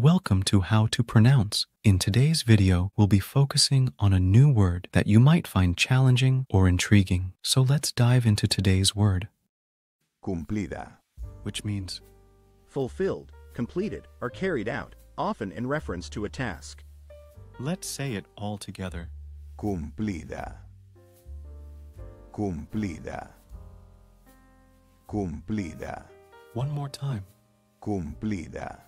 Welcome to How to Pronounce. In today's video, we'll be focusing on a new word that you might find challenging or intriguing. So let's dive into today's word, Cumplida. which means fulfilled, completed, or carried out, often in reference to a task. let's say it all together. Cumplida. Cumplida. Cumplida. One more time. Cumplida.